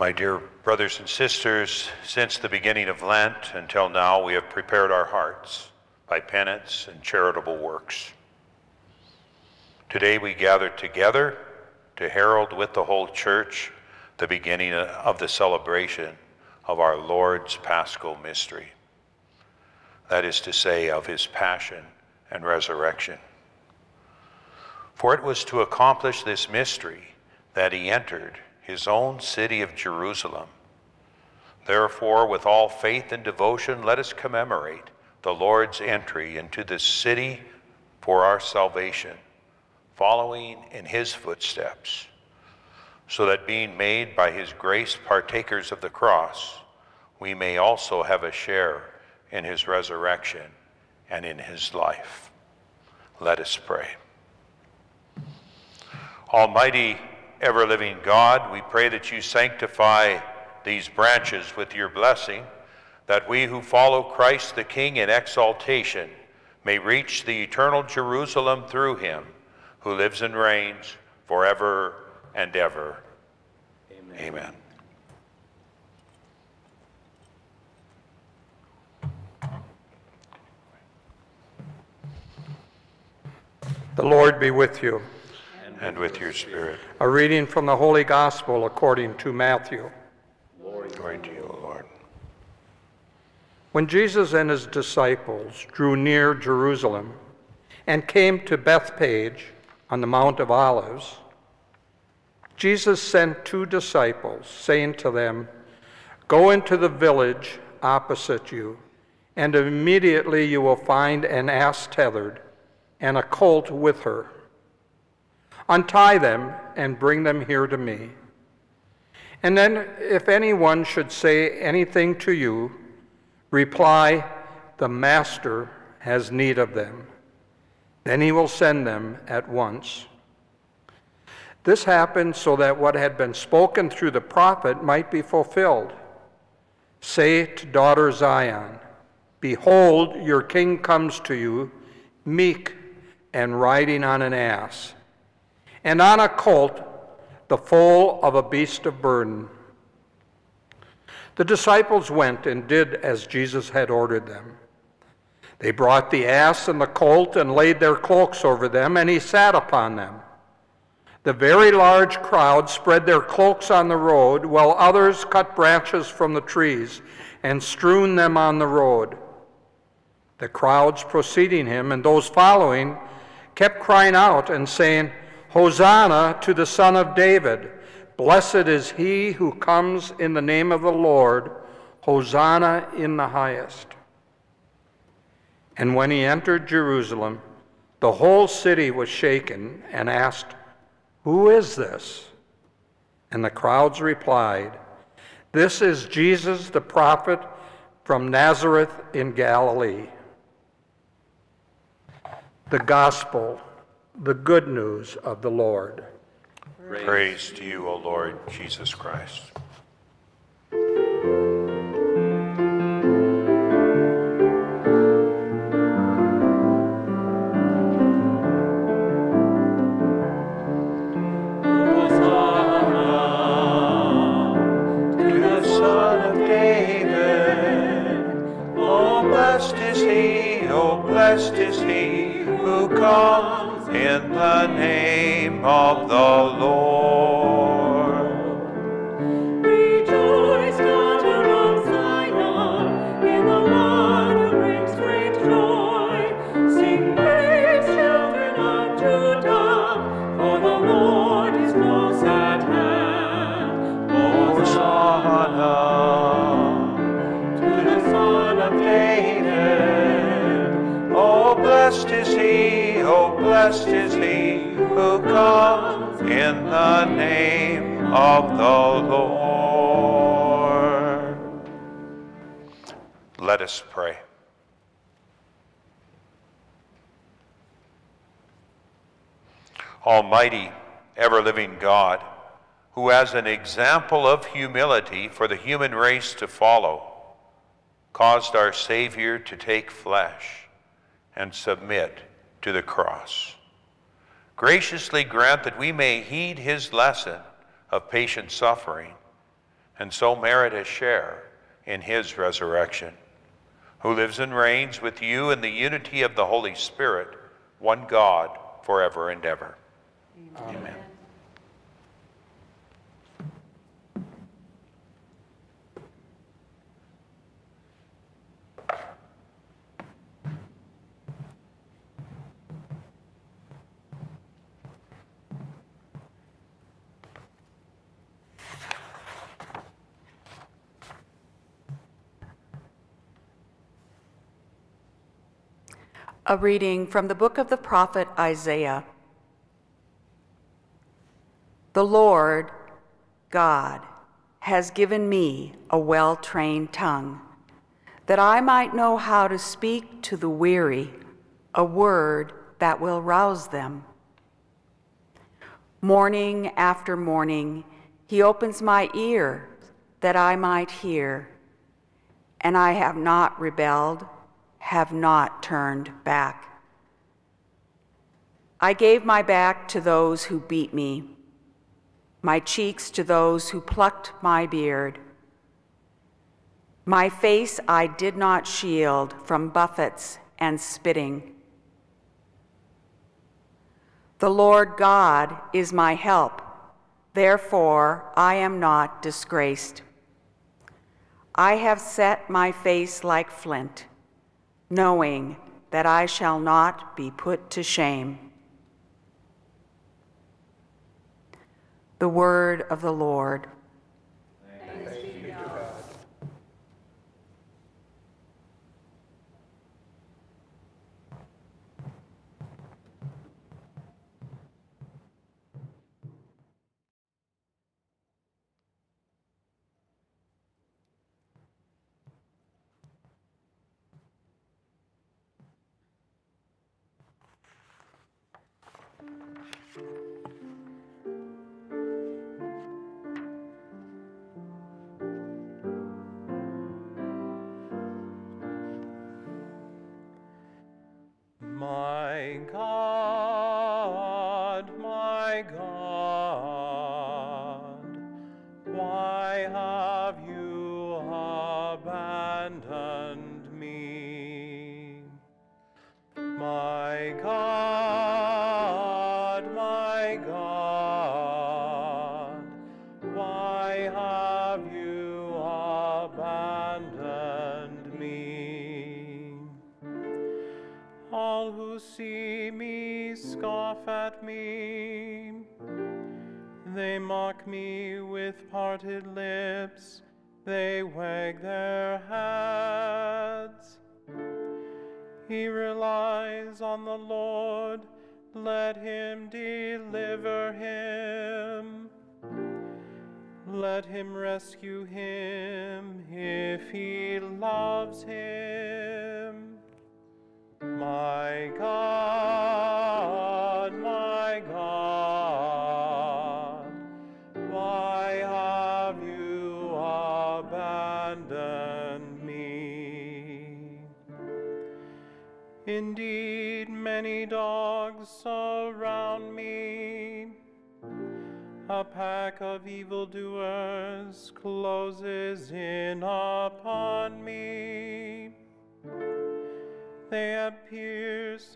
My dear brothers and sisters, since the beginning of Lent until now, we have prepared our hearts by penance and charitable works. Today we gather together to herald with the whole church the beginning of the celebration of our Lord's paschal mystery. That is to say, of his passion and resurrection. For it was to accomplish this mystery that he entered his own city of Jerusalem. Therefore, with all faith and devotion, let us commemorate the Lord's entry into this city for our salvation, following in his footsteps, so that being made by his grace partakers of the cross, we may also have a share in his resurrection and in his life. Let us pray. Almighty ever living God, we pray that you sanctify these branches with your blessing, that we who follow Christ the King in exaltation may reach the eternal Jerusalem through him, who lives and reigns forever and ever. Amen. Amen. The Lord be with you and with your spirit. A reading from the Holy Gospel according to Matthew. Glory to you, O Lord. When Jesus and his disciples drew near Jerusalem and came to Bethphage on the Mount of Olives, Jesus sent two disciples, saying to them, Go into the village opposite you, and immediately you will find an ass tethered and a colt with her Untie them and bring them here to me. And then, if anyone should say anything to you, reply, The Master has need of them. Then he will send them at once. This happened so that what had been spoken through the prophet might be fulfilled. Say to daughter Zion, Behold, your king comes to you, meek and riding on an ass and on a colt, the foal of a beast of burden. The disciples went and did as Jesus had ordered them. They brought the ass and the colt and laid their cloaks over them, and he sat upon them. The very large crowd spread their cloaks on the road, while others cut branches from the trees and strewn them on the road. The crowds preceding him and those following kept crying out and saying, Hosanna to the Son of David. Blessed is he who comes in the name of the Lord. Hosanna in the highest. And when he entered Jerusalem, the whole city was shaken and asked, Who is this? And the crowds replied, This is Jesus the prophet from Nazareth in Galilee. The Gospel the good news of the Lord. Praise, Praise to you, O Lord Jesus Christ. The name of the Lord. Rejoice, daughter of Zion, in the one who brings great joy. Sing praise, children of Judah, for the Lord is close at hand. Oh, Hosanna to the Son of David. Oh, blessed is he oh blessed is he who comes in the name of the Lord. Let us pray. Almighty, ever living God, who as an example of humility for the human race to follow, caused our Savior to take flesh and submit to the cross. Graciously grant that we may heed his lesson of patient suffering and so merit a share in his resurrection, who lives and reigns with you in the unity of the Holy Spirit, one God, forever and ever. Amen. A reading from the book of the prophet Isaiah. The Lord, God, has given me a well trained tongue, that I might know how to speak to the weary a word that will rouse them. Morning after morning, he opens my ear that I might hear, and I have not rebelled have not turned back. I gave my back to those who beat me, my cheeks to those who plucked my beard. My face I did not shield from buffets and spitting. The Lord God is my help, therefore I am not disgraced. I have set my face like flint knowing that I shall not be put to shame. The word of the Lord. My Let him rescue him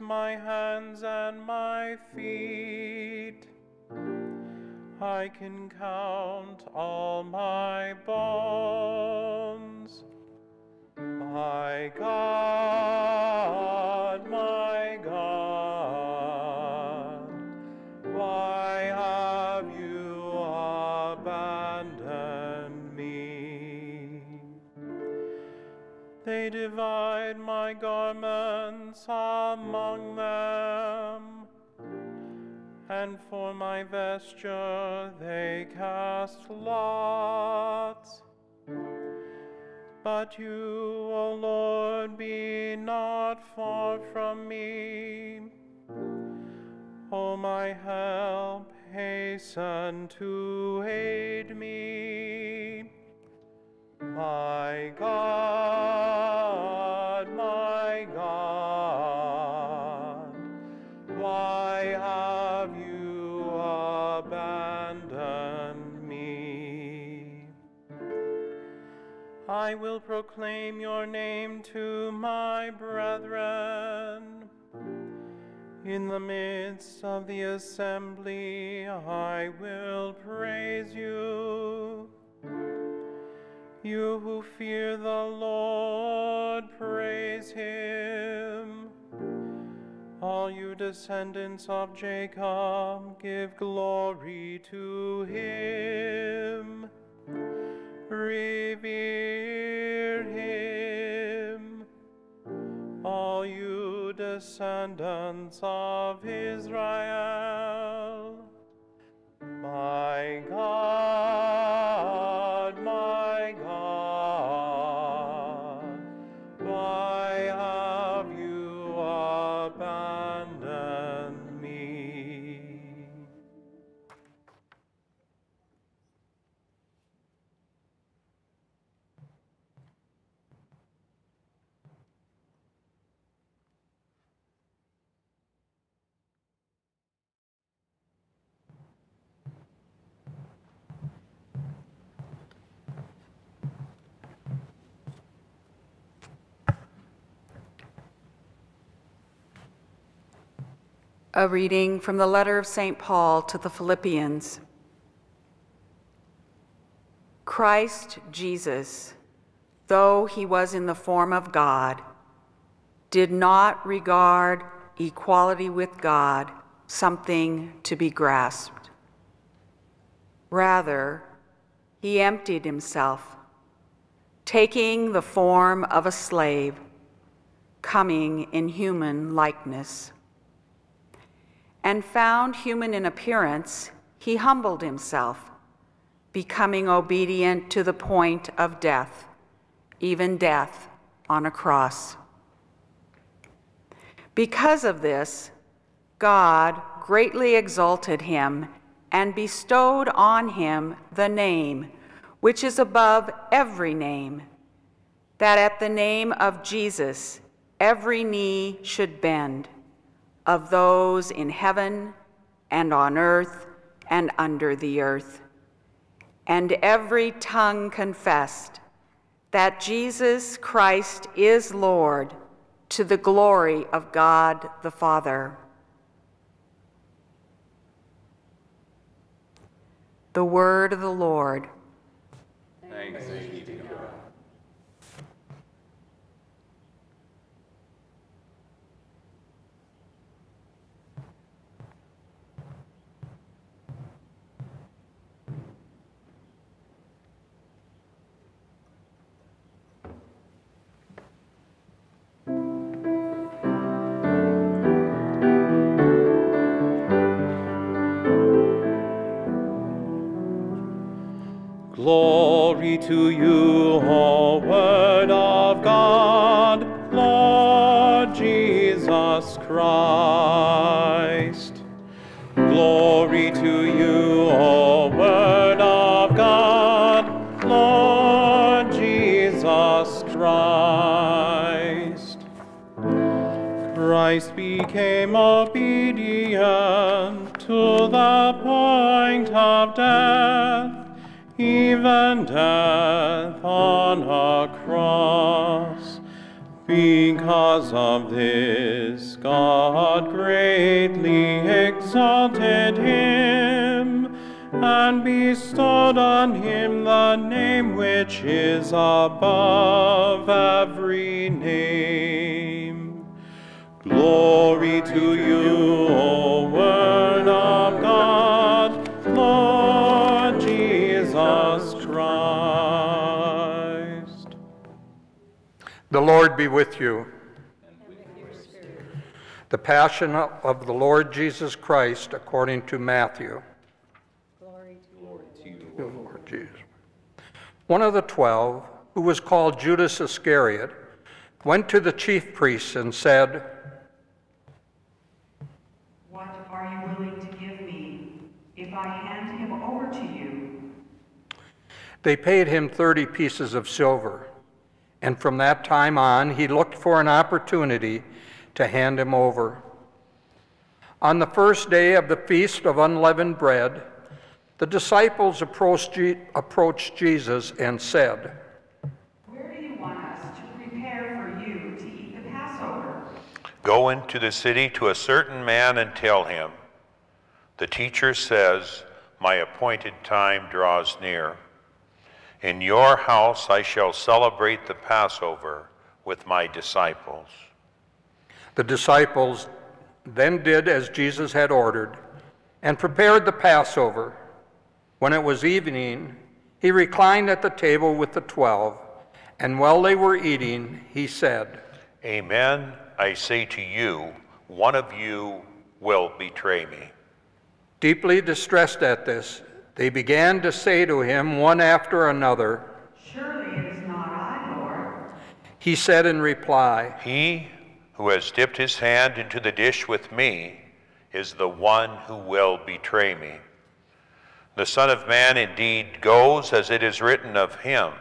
my hands and my feet. I can count all my They divide my garments among mm. them, and for my vesture they cast lots. But you, O Lord, be not far from me. O my help, hasten to aid me. My God, proclaim your name to my brethren. In the midst of the assembly, I will praise you. You who fear the Lord, praise him. All you descendants of Jacob, give glory to him. Revere him. All you descendants of Israel. My God, A reading from the letter of St. Paul to the Philippians. Christ Jesus, though he was in the form of God, did not regard equality with God something to be grasped. Rather, he emptied himself, taking the form of a slave, coming in human likeness and found human in appearance, he humbled himself, becoming obedient to the point of death, even death on a cross. Because of this, God greatly exalted him and bestowed on him the name which is above every name, that at the name of Jesus every knee should bend of those in heaven and on earth and under the earth. And every tongue confessed that Jesus Christ is Lord to the glory of God the Father. The word of the Lord. Glory to you, O Word of God, Lord Jesus Christ. Glory to you, O Word of God, Lord Jesus Christ. Christ became obedient to the point of death, even death on a cross. Because of this, God greatly exalted him and bestowed on him the name which is above every name. Glory to you, O Word The Lord be with you. The Passion of the Lord Jesus Christ according to Matthew. Glory to you, Lord Jesus. One of the twelve, who was called Judas Iscariot, went to the chief priests and said, What are you willing to give me if I hand him over to you? They paid him 30 pieces of silver, and from that time on, he looked for an opportunity to hand him over. On the first day of the Feast of Unleavened Bread, the disciples approached Jesus and said, Where do you want us to prepare for you to eat the Passover? Go into the city to a certain man and tell him, The teacher says, My appointed time draws near. In your house I shall celebrate the Passover with my disciples. The disciples then did as Jesus had ordered and prepared the Passover. When it was evening, he reclined at the table with the twelve, and while they were eating, he said, Amen, I say to you, one of you will betray me. Deeply distressed at this, they began to say to him one after another, Surely it is not I, Lord. He said in reply, He who has dipped his hand into the dish with me is the one who will betray me. The Son of Man indeed goes as it is written of him,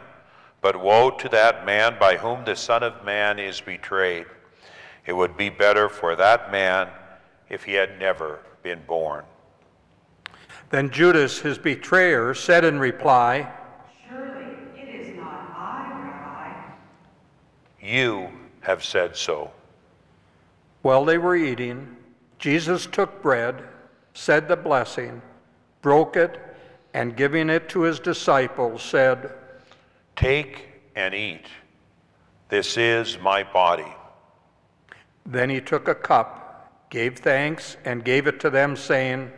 but woe to that man by whom the Son of Man is betrayed. It would be better for that man if he had never been born. Then Judas, his betrayer, said in reply, Surely it is not I, Rabbi. You have said so. While they were eating, Jesus took bread, said the blessing, broke it, and giving it to his disciples, said, Take and eat. This is my body. Then he took a cup, gave thanks, and gave it to them, saying,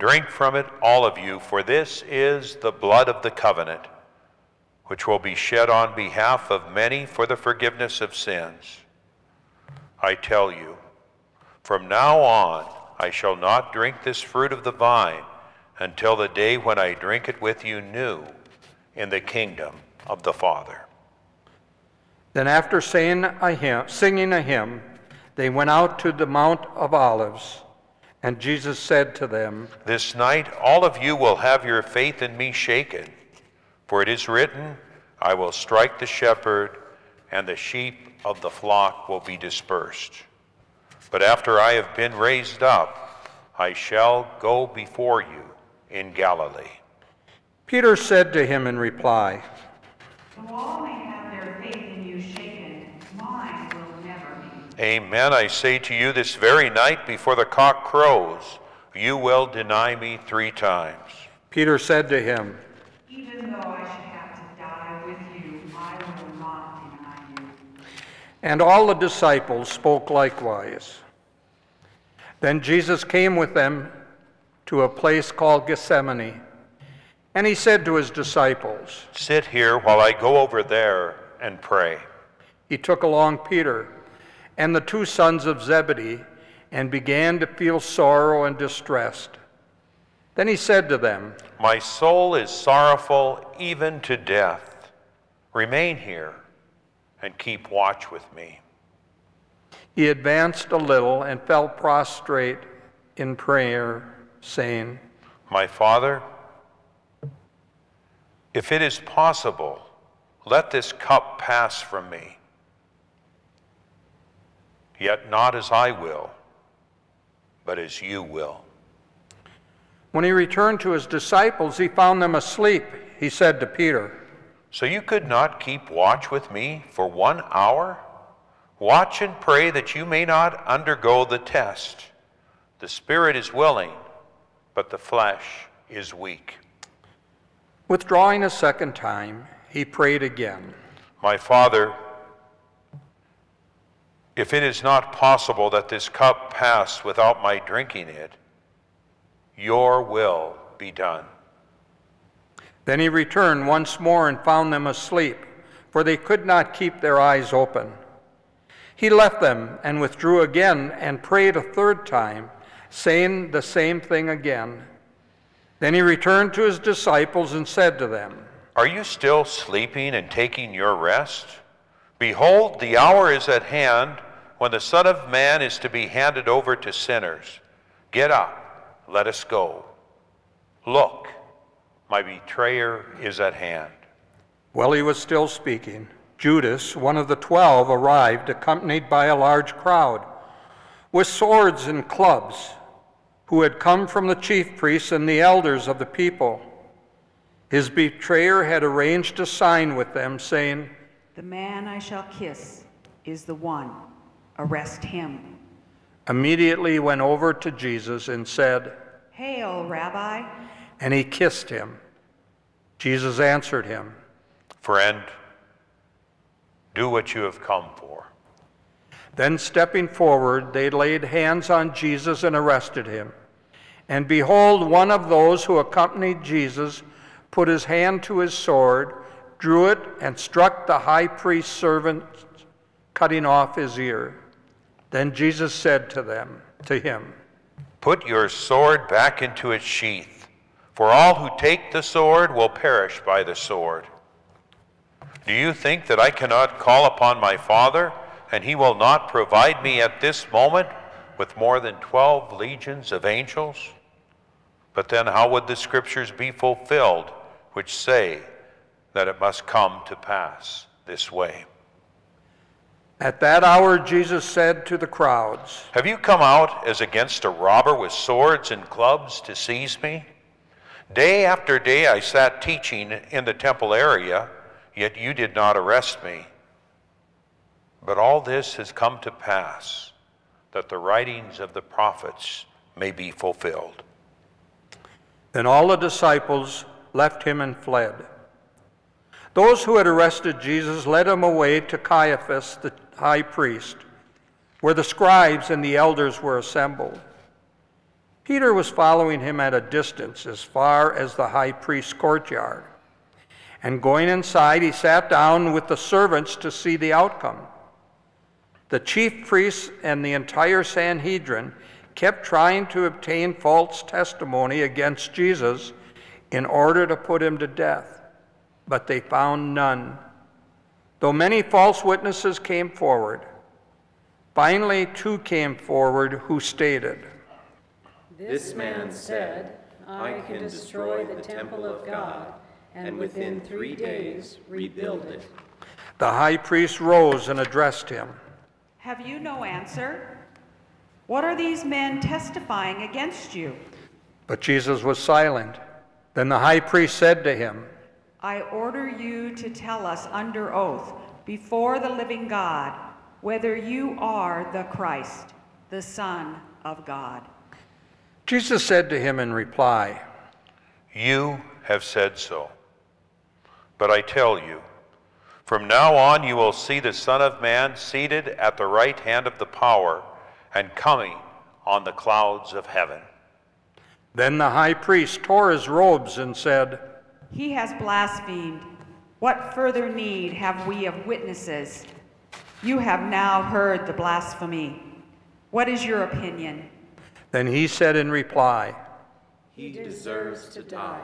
Drink from it, all of you, for this is the blood of the covenant, which will be shed on behalf of many for the forgiveness of sins. I tell you, from now on I shall not drink this fruit of the vine until the day when I drink it with you new in the kingdom of the Father. Then, after saying a hymn, singing a hymn, they went out to the Mount of Olives. And Jesus said to them, This night all of you will have your faith in me shaken, for it is written, I will strike the shepherd, and the sheep of the flock will be dispersed. But after I have been raised up, I shall go before you in Galilee. Peter said to him in reply, Though all may have their faith in you shaken, mine will never be. Amen. I say to you, this very night before the cock crows, you will deny me three times. Peter said to him, Even though I should have to die with you, I will not deny you. And all the disciples spoke likewise. Then Jesus came with them to a place called Gethsemane, and he said to his disciples, Sit here while I go over there and pray. He took along Peter and the two sons of Zebedee and began to feel sorrow and distressed. Then he said to them, My soul is sorrowful even to death. Remain here and keep watch with me. He advanced a little and fell prostrate in prayer, saying, My Father, if it is possible, let this cup pass from me. Yet not as I will, but as you will. When he returned to his disciples, he found them asleep. He said to Peter, So you could not keep watch with me for one hour? Watch and pray that you may not undergo the test. The spirit is willing, but the flesh is weak. Withdrawing a second time, he prayed again. My Father, if it is not possible that this cup pass without my drinking it, your will be done. Then he returned once more and found them asleep, for they could not keep their eyes open. He left them and withdrew again and prayed a third time, saying the same thing again. Then he returned to his disciples and said to them, Are you still sleeping and taking your rest? Behold, the hour is at hand when the Son of Man is to be handed over to sinners. Get up, let us go. Look, my betrayer is at hand. While he was still speaking, Judas, one of the twelve, arrived, accompanied by a large crowd, with swords and clubs, who had come from the chief priests and the elders of the people. His betrayer had arranged a sign with them, saying, The man I shall kiss is the one. Arrest him. immediately went over to Jesus and said, Hail, Rabbi. and he kissed him. Jesus answered him, Friend, do what you have come for. Then stepping forward, they laid hands on Jesus and arrested him. And behold, one of those who accompanied Jesus put his hand to his sword, drew it, and struck the high priest's servant, cutting off his ear. Then Jesus said to them, to him, Put your sword back into its sheath, for all who take the sword will perish by the sword. Do you think that I cannot call upon my Father, and he will not provide me at this moment with more than 12 legions of angels? But then how would the scriptures be fulfilled, which say that it must come to pass this way? At that hour, Jesus said to the crowds, Have you come out as against a robber with swords and clubs to seize me? Day after day I sat teaching in the temple area, yet you did not arrest me. But all this has come to pass, that the writings of the prophets may be fulfilled. Then all the disciples left him and fled. Those who had arrested Jesus led him away to Caiaphas, the high priest, where the scribes and the elders were assembled. Peter was following him at a distance as far as the high priest's courtyard. And going inside, he sat down with the servants to see the outcome. The chief priests and the entire Sanhedrin kept trying to obtain false testimony against Jesus in order to put him to death, but they found none. Though many false witnesses came forward, finally two came forward who stated, This man said, I can destroy the temple of God, and within three days rebuild it. The high priest rose and addressed him. Have you no answer? What are these men testifying against you? But Jesus was silent. Then the high priest said to him, I order you to tell us under oath before the living God whether you are the Christ, the Son of God. Jesus said to him in reply, You have said so. But I tell you, from now on you will see the Son of Man seated at the right hand of the power and coming on the clouds of heaven. Then the high priest tore his robes and said, He has blasphemed. What further need have we of witnesses? You have now heard the blasphemy. What is your opinion? Then he said in reply, He deserves to die.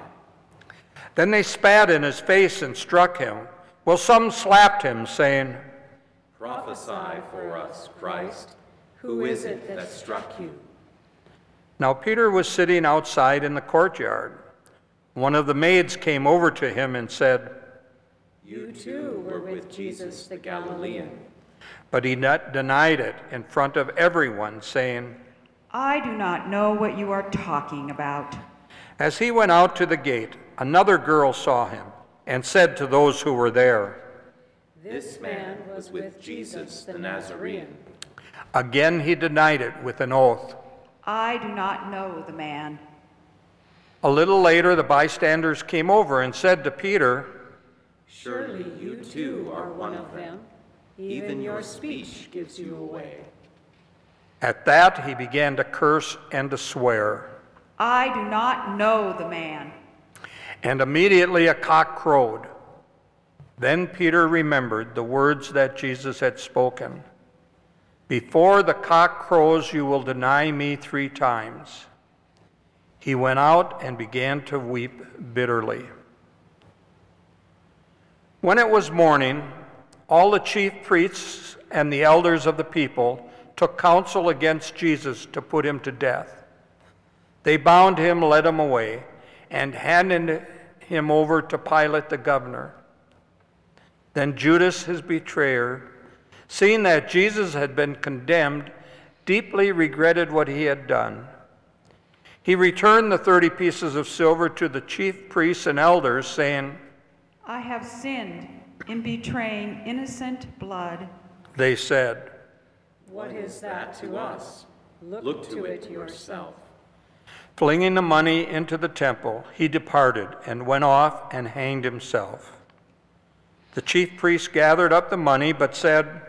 Then they spat in his face and struck him. Well, some slapped him, saying, Prophesy for us, Christ. Who is it that struck you? Now Peter was sitting outside in the courtyard. One of the maids came over to him and said, You too were with Jesus the Galilean. But he not denied it in front of everyone, saying, I do not know what you are talking about. As he went out to the gate, another girl saw him and said to those who were there, This man was with Jesus the Nazarene. Again he denied it with an oath. I do not know the man. A little later, the bystanders came over and said to Peter, Surely you too are one of them. Even your speech gives you away. At that, he began to curse and to swear. I do not know the man. And immediately a cock crowed. Then Peter remembered the words that Jesus had spoken Before the cock crows, you will deny me three times. He went out and began to weep bitterly. When it was morning, all the chief priests and the elders of the people took counsel against Jesus to put him to death. They bound him, led him away, and handed him over to Pilate the governor. Then Judas, his betrayer, seeing that Jesus had been condemned, deeply regretted what he had done. He returned the thirty pieces of silver to the chief priests and elders, saying, I have sinned in betraying innocent blood. They said, What is that to us? Look to it yourself. Flinging the money into the temple, he departed and went off and hanged himself. The chief priests gathered up the money, but said,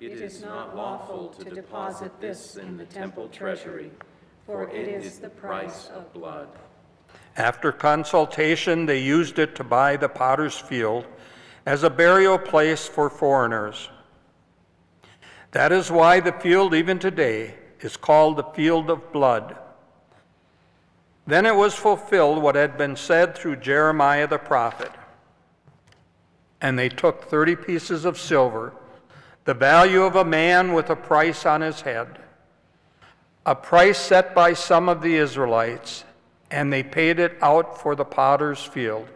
It is not lawful to deposit this in the temple treasury, for it is the price of blood. After consultation, they used it to buy the potter's field as a burial place for foreigners. That is why the field, even today, is called the field of blood. Then it was fulfilled what had been said through Jeremiah the prophet. And they took 30 pieces of silver, the value of a man with a price on his head, a price set by some of the Israelites, and they paid it out for the potter's field,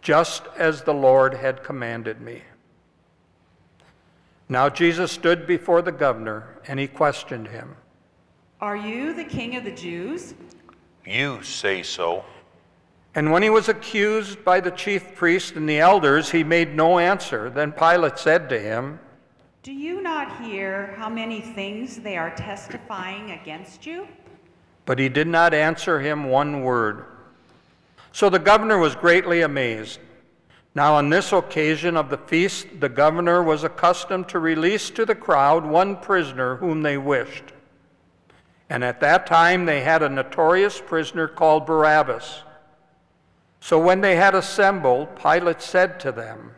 just as the Lord had commanded me. Now Jesus stood before the governor, and he questioned him. Are you the king of the Jews? You say so. And when he was accused by the chief priests and the elders, he made no answer. Then Pilate said to him, Do you not hear how many things they are testifying against you? But he did not answer him one word. So the governor was greatly amazed. Now, on this occasion of the feast, the governor was accustomed to release to the crowd one prisoner whom they wished. And at that time, they had a notorious prisoner called Barabbas. So when they had assembled, Pilate said to them,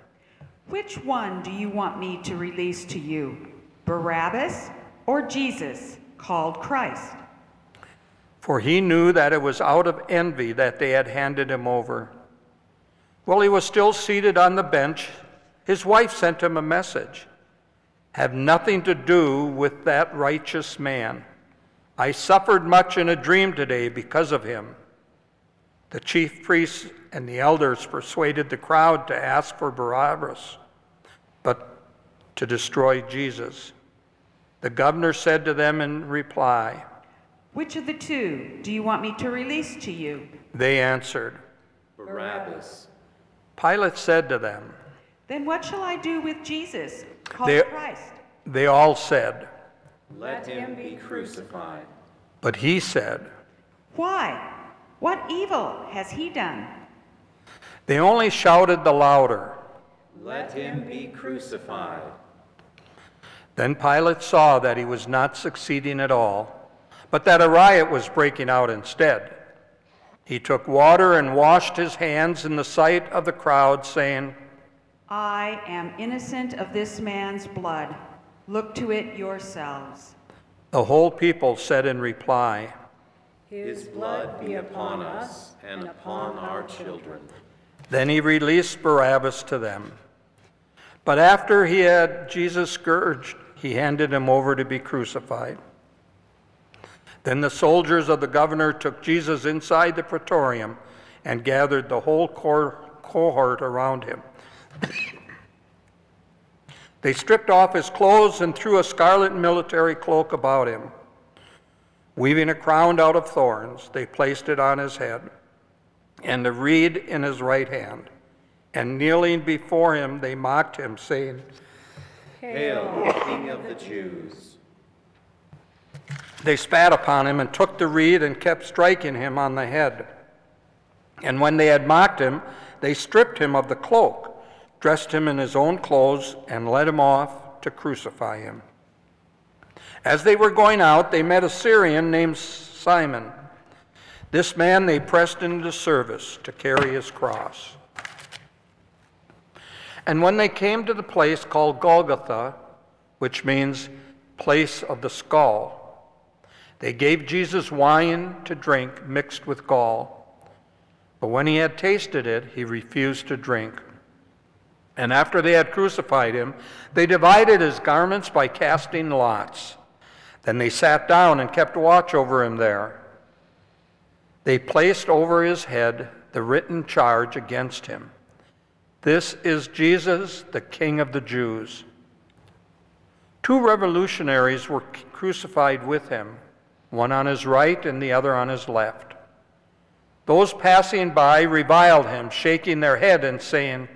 Which one do you want me to release to you, Barabbas or Jesus, called Christ? For he knew that it was out of envy that they had handed him over. While he was still seated on the bench, his wife sent him a message Have nothing to do with that righteous man. I suffered much in a dream today because of him. The chief priests and the elders persuaded the crowd to ask for Barabbas, but to destroy Jesus. The governor said to them in reply, Which of the two do you want me to release to you? They answered, Barabbas. Pilate said to them, Then what shall I do with Jesus, called They- Christ? They all said, Let him be crucified. but he said, Why? What evil has he done? They only shouted the louder. Let him be crucified. Then Pilate saw that he was not succeeding at all, but that a riot was breaking out instead. He took water and washed his hands in the sight of the crowd, saying, I am innocent of this man's blood. Look to it yourselves. The whole people said in reply, His blood be upon us and upon our children. Then he released Barabbas to them. But after he had Jesus scourged, he handed him over to be crucified. Then the soldiers of the governor took Jesus inside the praetorium and gathered the whole cohort around him. they stripped off his clothes and threw a scarlet military cloak about him. Weaving a crown out of thorns, they placed it on his head and a reed in his right hand. And kneeling before him, they mocked him, saying, Hail, King of the Jews. They spat upon him and took the reed and kept striking him on the head. And when they had mocked him, they stripped him of the cloak, dressed him in his own clothes, and led him off to crucify him. As they were going out, they met a Cyrenian named Simon. This man they pressed into service to carry his cross. And when they came to the place called Golgotha, which means place of the skull, they gave Jesus wine to drink mixed with gall. But when he had tasted it, he refused to drink. And after they had crucified him, they divided his garments by casting lots. Then they sat down and kept watch over him there. They placed over his head the written charge against him This is Jesus, the King of the Jews. Two revolutionaries were crucified with him, one on his right and the other on his left. Those passing by reviled him, shaking their head and saying,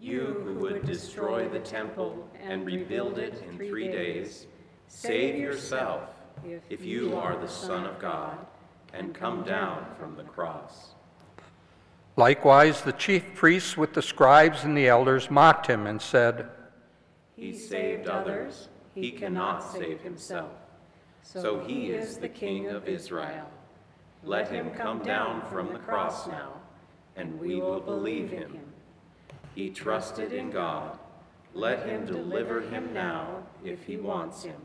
You who would destroy the temple and rebuild it in three days, save yourself. if you are the Son of God, and come down from the cross. Likewise, the chief priests with the scribes and the elders mocked him and said, He saved others, he cannot save himself. So he is the King of Israel. Let him come down from the cross now, and we will believe him. He trusted in God. Let him deliver him now if he wants him.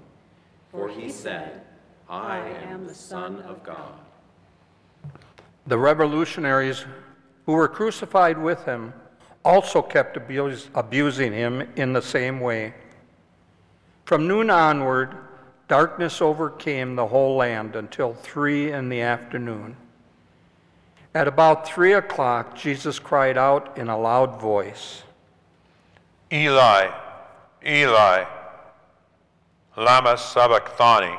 For he said, I am the Son of God. The revolutionaries who were crucified with him also kept abuse, abusing him in the same way. From noon onward, darkness overcame the whole land until three in the afternoon. At about three o'clock, Jesus cried out in a loud voice, Eli, Eli, lama sabachthani,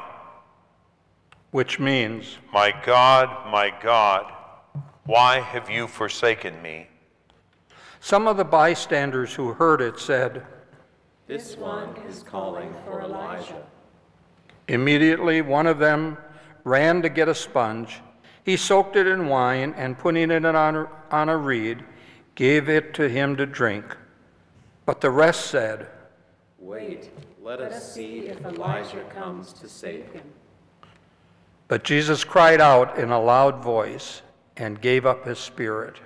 which means, my God, my God, why have you forsaken me? Some of the bystanders who heard it said, This one is calling for Elijah. Immediately, one of them ran to get a sponge. He soaked it in wine and, putting it on a, on a reed, gave it to him to drink. But the rest said, Wait, let us see if Elijah comes to save him. But Jesus cried out in a loud voice and gave up his spirit.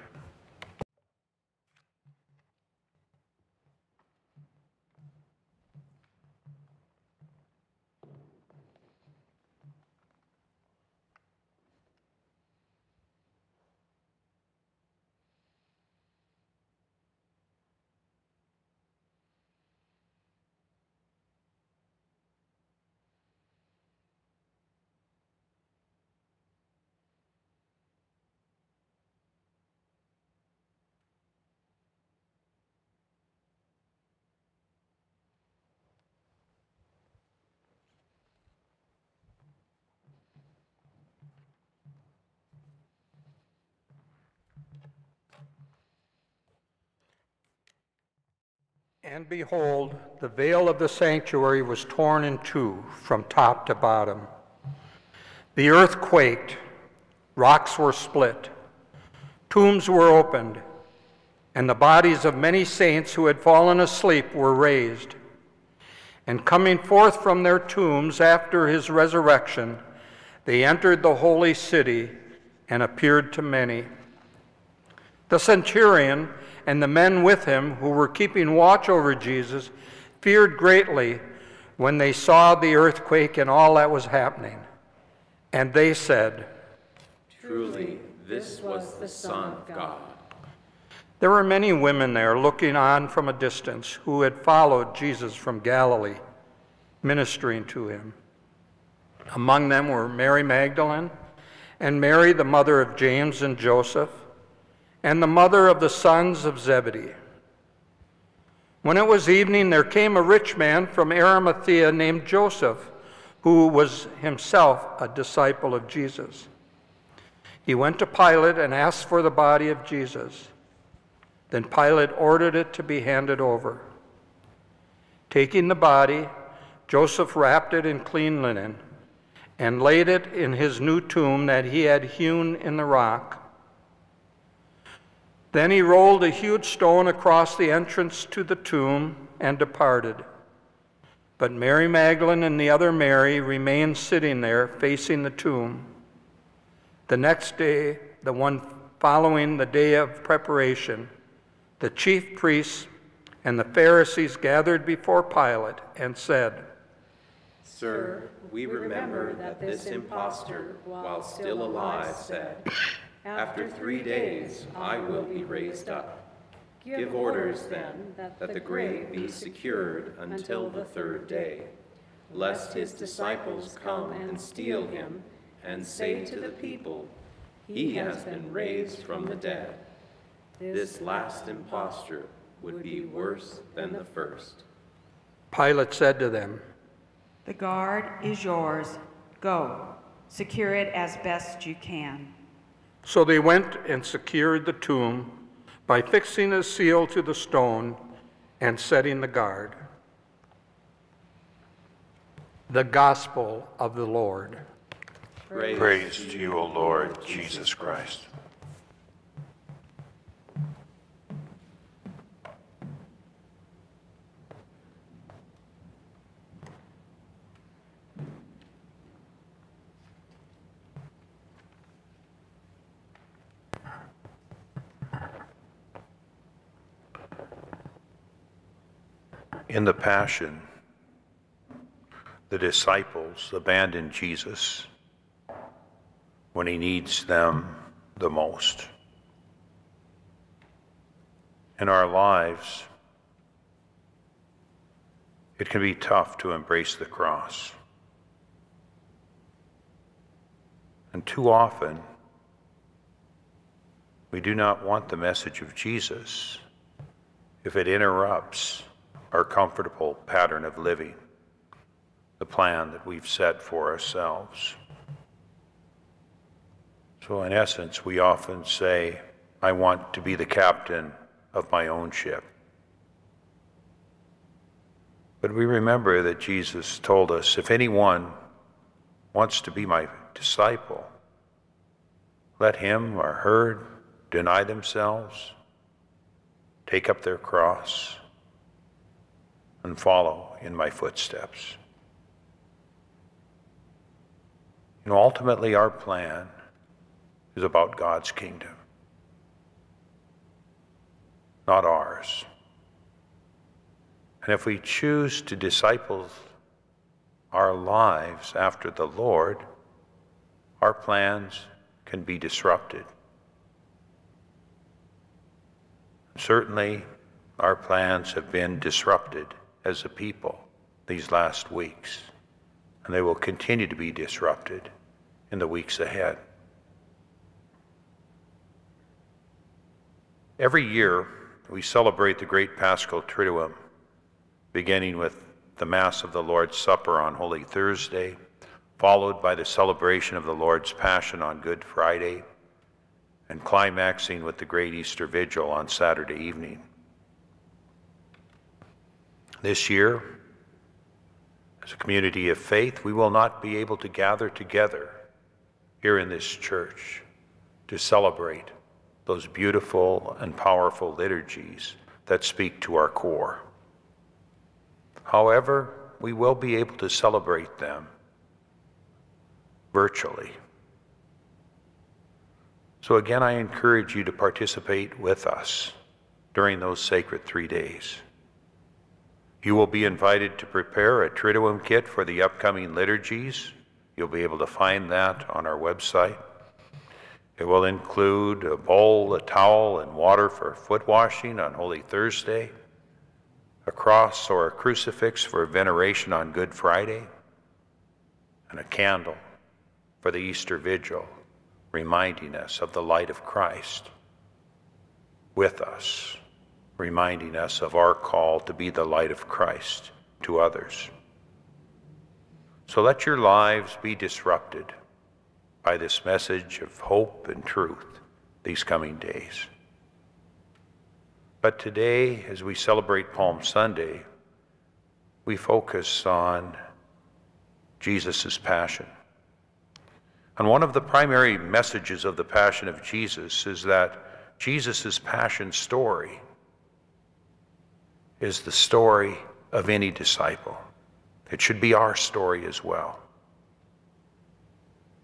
And behold, the veil of the sanctuary was torn in two from top to bottom. The earth quaked, rocks were split, tombs were opened, and the bodies of many saints who had fallen asleep were raised. And coming forth from their tombs after his resurrection, they entered the holy city and appeared to many. The centurion and the men with him who were keeping watch over Jesus feared greatly when they saw the earthquake and all that was happening. And they said, Truly, this was the Son of God. There were many women there looking on from a distance who had followed Jesus from Galilee, ministering to him. Among them were Mary Magdalene and Mary, the mother of James and Joseph, and the mother of the sons of Zebedee. When it was evening, there came a rich man from Arimathea named Joseph, who was himself a disciple of Jesus. He went to Pilate and asked for the body of Jesus. Then Pilate ordered it to be handed over. Taking the body, Joseph wrapped it in clean linen and laid it in his new tomb that he had hewn in the rock. Then he rolled a huge stone across the entrance to the tomb and departed. But Mary Magdalene and the other Mary remained sitting there facing the tomb. The next day, the one following the day of preparation, the chief priests and the Pharisees gathered before Pilate and said, Sir, we remember that this impostor, while still alive, said, After three days I will be raised up. Give orders then that the grave be secured until the third day, lest his disciples come and steal him and say to the people, He has been raised from the dead. This last imposture would be worse than the first. Pilate said to them, The guard is yours. Go, secure it as best you can. So they went and secured the tomb by fixing a seal to the stone and setting the guard. The Gospel of the Lord. Praise, Praise to you, O Lord Jesus Christ. In the Passion, the disciples abandon Jesus when he needs them the most. In our lives, it can be tough to embrace the cross. And too often, we do not want the message of Jesus if it interrupts our comfortable pattern of living, the plan that we've set for ourselves. So, in essence, we often say, I want to be the captain of my own ship. But we remember that Jesus told us if anyone wants to be my disciple, let him or her deny themselves, take up their cross, and follow in my footsteps. Know, ultimately, our plan is about God's kingdom, not ours. And if we choose to disciple our lives after the Lord, our plans can be disrupted. Certainly, our plans have been disrupted as a people these last weeks, and they will continue to be disrupted in the weeks ahead. Every year, we celebrate the great Paschal Triduum, beginning with the Mass of the Lord's Supper on Holy Thursday, followed by the celebration of the Lord's Passion on Good Friday, and climaxing with the great Easter Vigil on Saturday evening. This year, as a community of faith, we will not be able to gather together here in this church to celebrate those beautiful and powerful liturgies that speak to our core. However, we will be able to celebrate them virtually. So, again, I encourage you to participate with us during those sacred three days. You will be invited to prepare a Triduum kit for the upcoming liturgies. You'll be able to find that on our website. It will include a bowl, a towel, and water for foot washing on Holy Thursday, a cross or a crucifix for veneration on Good Friday, and a candle for the Easter Vigil, reminding us of the light of Christ with us, reminding us of our call to be the light of Christ to others. So let your lives be disrupted by this message of hope and truth these coming days. But today, as we celebrate Palm Sunday, we focus on Jesus' passion. And one of the primary messages of the Passion of Jesus is that Jesus' passion story is the story of any disciple. It should be our story as well.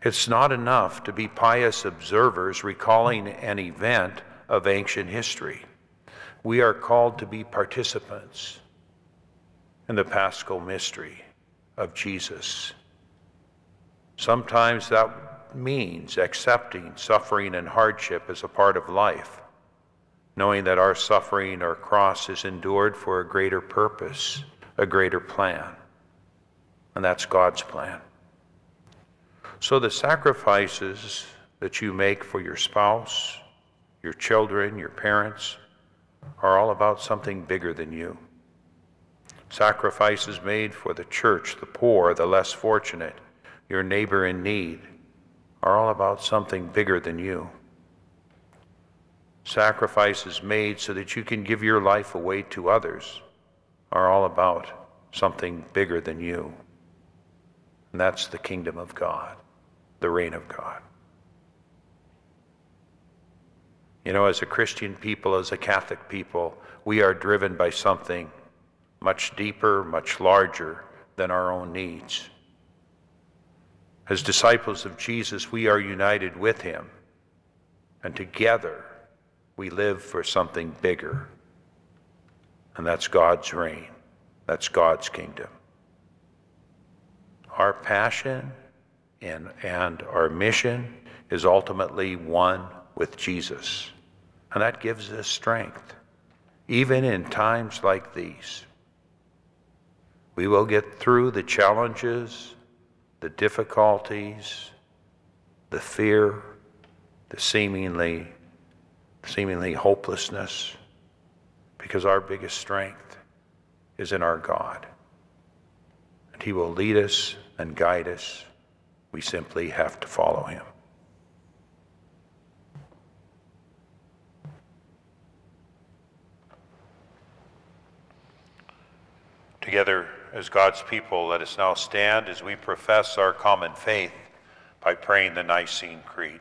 It's not enough to be pious observers recalling an event of ancient history. We are called to be participants in the paschal mystery of Jesus. Sometimes that means accepting suffering and hardship as a part of life, knowing that our suffering or cross is endured for a greater purpose, a greater plan. And that's God's plan. So the sacrifices that you make for your spouse, your children, your parents, are all about something bigger than you. Sacrifices made for the church, the poor, the less fortunate, your neighbor in need, are all about something bigger than you. Sacrifices made so that you can give your life away to others are all about something bigger than you. And that's the kingdom of God, the reign of God. You know, as a Christian people, as a Catholic people, we are driven by something much deeper, much larger than our own needs. As disciples of Jesus, we are united with him, and together we live for something bigger, and that's God's reign, that's God's kingdom. Our passion and, and our mission is ultimately one with Jesus, and that gives us strength, even in times like these. We will get through the challenges, the difficulties, the fear, the seemingly seemingly hopelessness because our biggest strength is in our God. And he will lead us and guide us. We simply have to follow him. Together as God's people, let us now stand as we profess our common faith by praying the Nicene Creed.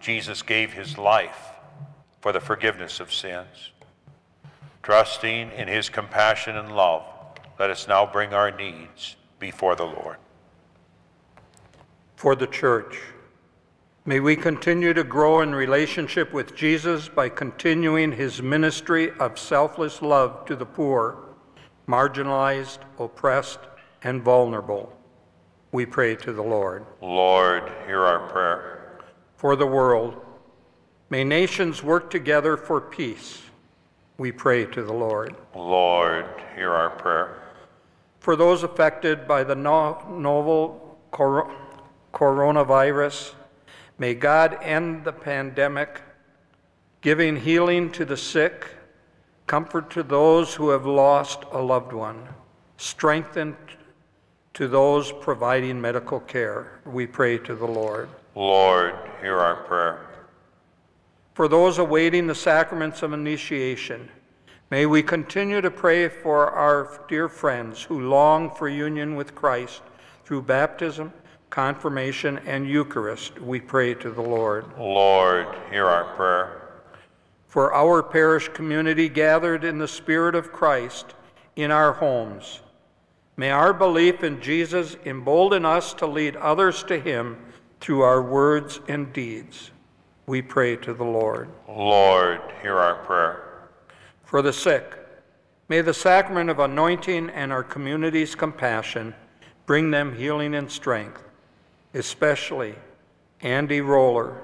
Jesus gave his life for the forgiveness of sins. Trusting in his compassion and love, let us now bring our needs before the Lord. For the church, may we continue to grow in relationship with Jesus by continuing his ministry of selfless love to the poor, marginalized, oppressed, and vulnerable. We pray to the Lord. Lord, hear our prayer. For the world, may nations work together for peace. We pray to the Lord. Lord, hear our prayer. For those affected by the no- novel cor- coronavirus, may God end the pandemic, giving healing to the sick, comfort to those who have lost a loved one, strengthen to those providing medical care. We pray to the Lord. Lord, hear our prayer. For those awaiting the sacraments of initiation, may we continue to pray for our dear friends who long for union with Christ through baptism, confirmation, and Eucharist. We pray to the Lord. Lord, hear our prayer. For our parish community gathered in the Spirit of Christ in our homes, may our belief in Jesus embolden us to lead others to Him through our words and deeds. We pray to the Lord. Lord, hear our prayer. For the sick, may the sacrament of anointing and our community's compassion bring them healing and strength, especially Andy Roller,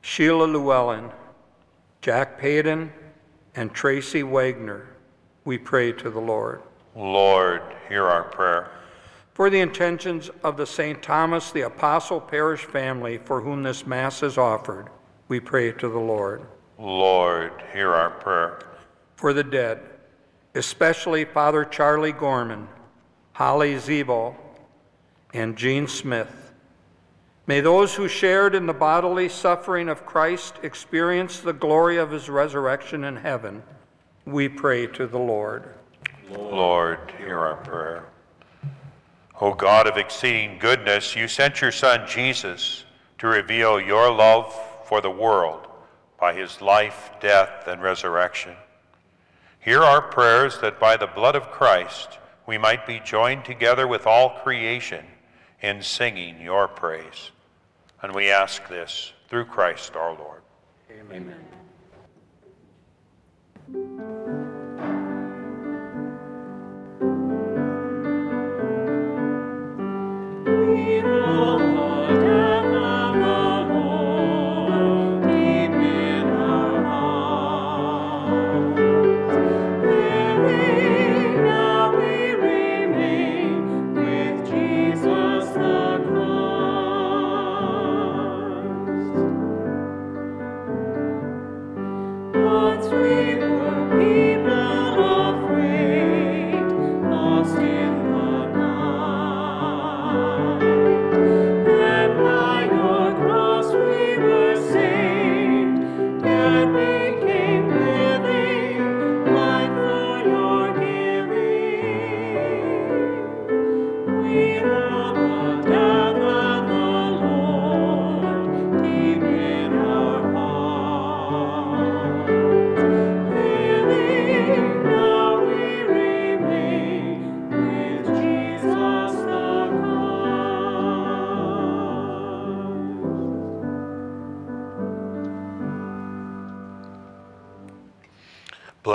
Sheila Llewellyn, Jack Payton, and Tracy Wagner. We pray to the Lord. Lord, hear our prayer. For the intentions of the St. Thomas the Apostle Parish family for whom this Mass is offered, we pray to the Lord. Lord, hear our prayer. For the dead, especially Father Charlie Gorman, Holly Zebo, and Jean Smith, May those who shared in the bodily suffering of Christ experience the glory of his resurrection in heaven. We pray to the Lord. Lord, hear our prayer. O God of exceeding goodness, you sent your Son Jesus to reveal your love for the world by his life, death, and resurrection. Hear our prayers that by the blood of Christ we might be joined together with all creation in singing your praise. And we ask this through Christ our Lord. Amen. We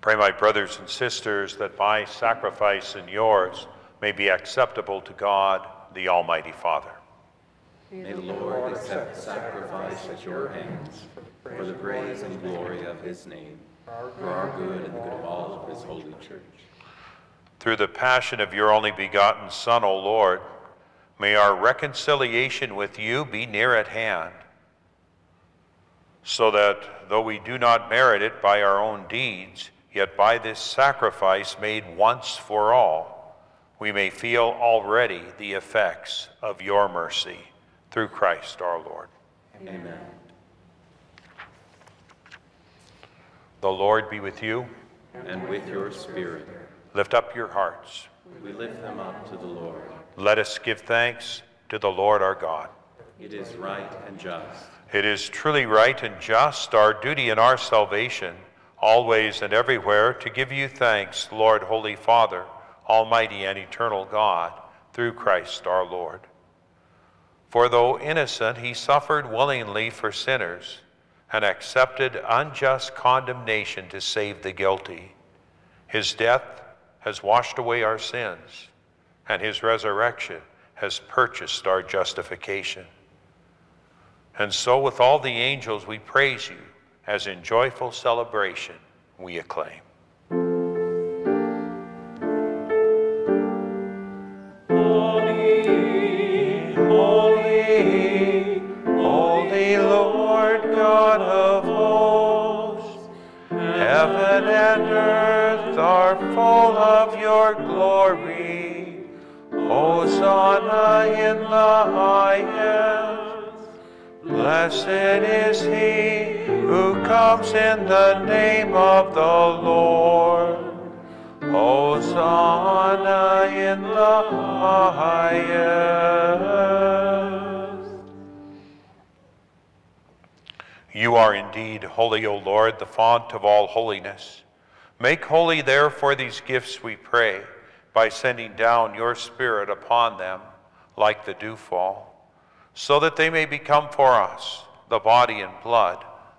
Pray, my brothers and sisters, that my sacrifice and yours may be acceptable to God, the Almighty Father. May the Lord accept the sacrifice at your hands for the praise and glory of his name, for our good and the good of all of his holy church. Through the passion of your only begotten Son, O Lord, may our reconciliation with you be near at hand, so that though we do not merit it by our own deeds, yet by this sacrifice made once for all, we may feel already the effects of your mercy through Christ our Lord. Amen. The Lord be with you. And with your spirit, Lift up your hearts. we lift them up to the Lord. Let us give thanks to the Lord our God. It is right and just. It is truly right and just, our duty and our salvation, always and everywhere, to give you thanks, Lord, Holy Father, Almighty and eternal God, through Christ our Lord. For though innocent, he suffered willingly for sinners and accepted unjust condemnation to save the guilty. His death has washed away our sins, and his resurrection has purchased our justification. And so, with all the angels, we praise you as in joyful celebration we acclaim. Holy, holy, Holy Lord God of hosts, heaven and earth are full of your glory. Hosanna in the highest. Blessed is he who comes in the name of the Lord. Hosanna in the highest. You are indeed holy, O Lord, the font of all holiness. Make holy, therefore, these gifts, we pray, by sending down your Spirit upon them. like the dewfall, so that they may become for us the body and blood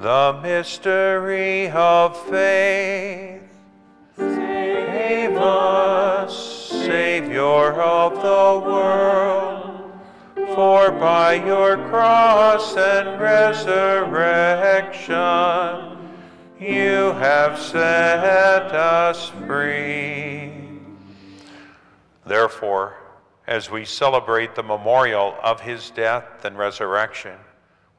The mystery of faith. Save us, Savior of the world. For by your cross and resurrection, you have set us free. Therefore, as we celebrate the memorial of his death and resurrection,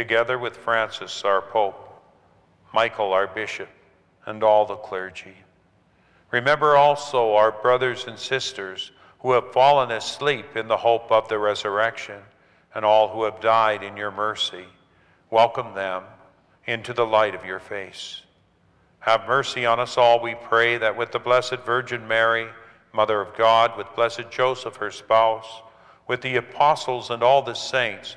together with Francis, our Pope, Michael, our Bishop, and all the clergy. Remember also our brothers and sisters who have fallen asleep in the hope of the resurrection, and all who have died in your mercy. Welcome them into the light of your face. Have mercy on us all, we pray, that with the Blessed Virgin Mary, Mother of God, with blessed Joseph, her spouse, with the apostles and all the saints,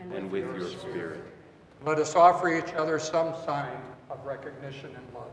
And with your spirit. Let us offer each other some sign of recognition and love.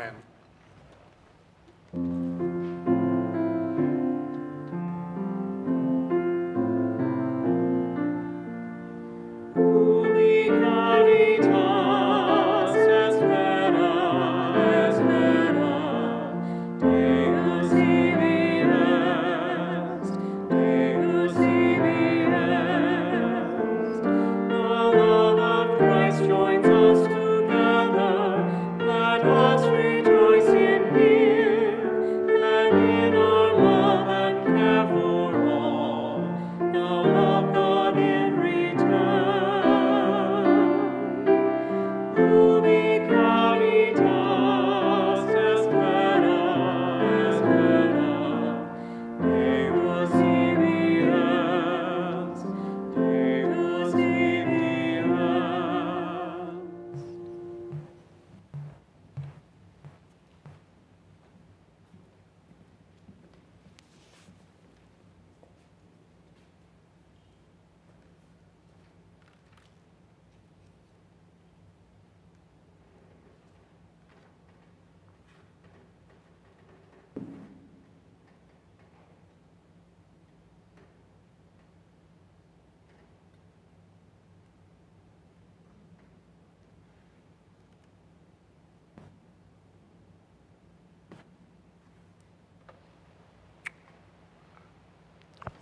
Amen.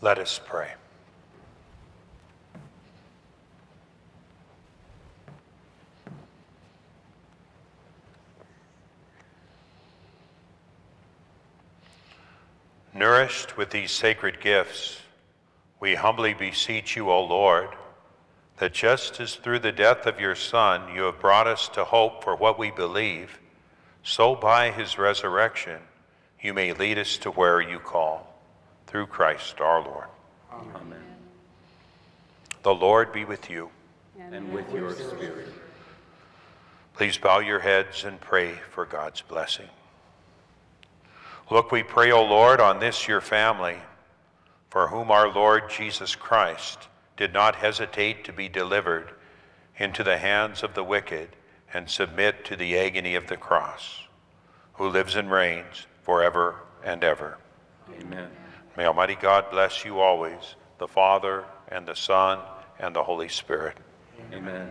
Let us pray. Nourished with these sacred gifts, we humbly beseech you, O Lord, that just as through the death of your Son you have brought us to hope for what we believe, so by his resurrection you may lead us to where you call, through Christ our Lord. Amen. The Lord be with you. And with your spirit. Please bow your heads and pray for God's blessing. Look, we pray, O Lord, on this your family, for whom our Lord Jesus Christ did not hesitate to be delivered into the hands of the wicked and submit to the agony of the cross, who lives and reigns forever and ever. Amen. May Almighty God bless you always, the Father, and the Son, and the Holy Spirit. Amen.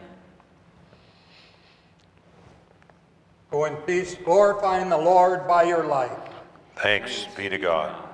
Go in peace, glorifying the Lord by your life. Thanks be to God.